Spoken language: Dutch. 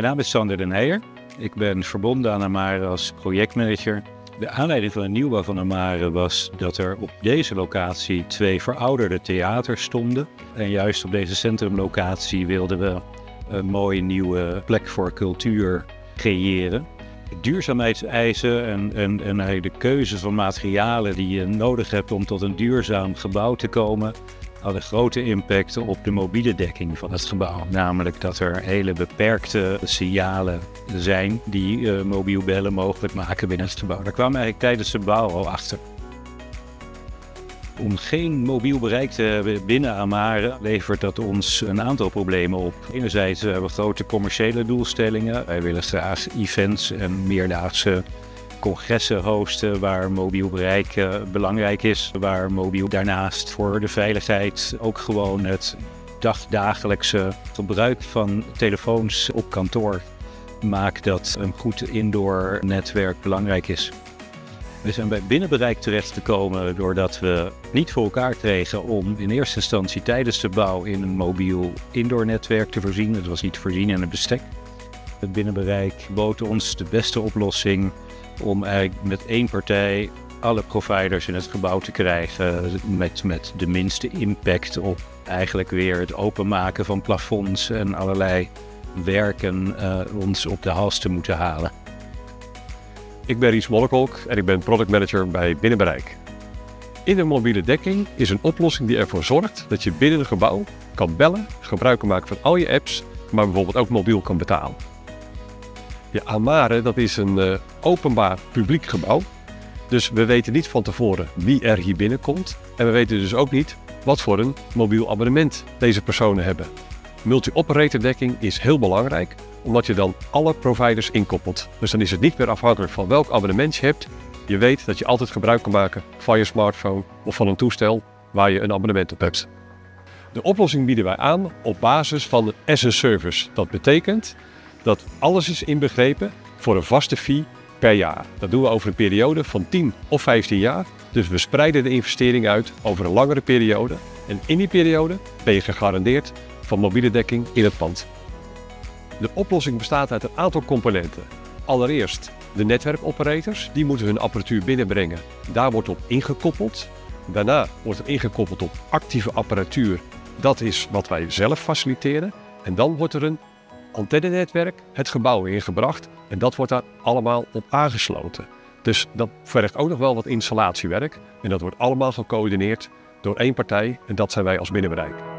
Mijn naam is Sander den Heijer. Ik ben verbonden aan Amare als projectmanager. De aanleiding van de nieuwbouw van Amare was dat er op deze locatie twee verouderde theaters stonden. En juist op deze centrumlocatie wilden we een mooie nieuwe plek voor cultuur creëren. Duurzaamheidseisen en, en, en de keuze van materialen die je nodig hebt om tot een duurzaam gebouw te komen, hadden grote impact op de mobiele dekking van het gebouw. Namelijk dat er hele beperkte signalen zijn die uh, mobiel bellen mogelijk maken binnen het gebouw. Daar kwam eigenlijk tijdens de bouw al achter. Om geen mobiel bereik te hebben binnen Amare levert dat ons een aantal problemen op. Enerzijds hebben we grote commerciële doelstellingen. Wij willen graag events en meerdaagse congressen hosten waar mobiel bereik uh, belangrijk is. Waar mobiel daarnaast voor de veiligheid ook gewoon het dagdagelijkse gebruik van telefoons op kantoor maakt dat een goed indoor netwerk belangrijk is. We zijn bij binnenbereik terecht te komen doordat we niet voor elkaar kregen om in eerste instantie tijdens de bouw in een mobiel indoor netwerk te voorzien. Het was niet voorzien in het bestek. Het binnenbereik ons de beste oplossing om eigenlijk met één partij alle providers in het gebouw te krijgen met, met de minste impact op eigenlijk weer het openmaken van plafonds en allerlei werken uh, ons op de hals te moeten halen. Ik ben Ries Mollekolk en ik ben product manager bij Binnenbereik. In een mobiele dekking is een oplossing die ervoor zorgt dat je binnen een gebouw kan bellen, gebruik maken van al je apps, maar bijvoorbeeld ook mobiel kan betalen. Ja, Amare, dat is een uh, openbaar publiek gebouw. Dus we weten niet van tevoren wie er hier binnenkomt. En we weten dus ook niet wat voor een mobiel abonnement deze personen hebben. Multi-operator dekking is heel belangrijk, omdat je dan alle providers inkoppelt. Dus dan is het niet meer afhankelijk van welk abonnement je hebt. Je weet dat je altijd gebruik kan maken van je smartphone of van een toestel waar je een abonnement op hebt. De oplossing bieden wij aan op basis van de as a service. Dat betekent dat alles is inbegrepen voor een vaste fee per jaar. Dat doen we over een periode van 10 of 15 jaar. Dus we spreiden de investering uit over een langere periode. En in die periode ben je gegarandeerd van mobiele dekking in het pand. De oplossing bestaat uit een aantal componenten. Allereerst de netwerkoperators, die moeten hun apparatuur binnenbrengen. Daar wordt op ingekoppeld. Daarna wordt er ingekoppeld op actieve apparatuur. Dat is wat wij zelf faciliteren. En dan wordt er een antennenetwerk het gebouw ingebracht en dat wordt daar allemaal op aangesloten. Dus dat vergt ook nog wel wat installatiewerk en dat wordt allemaal gecoördineerd door één partij en dat zijn wij als binnenbereik.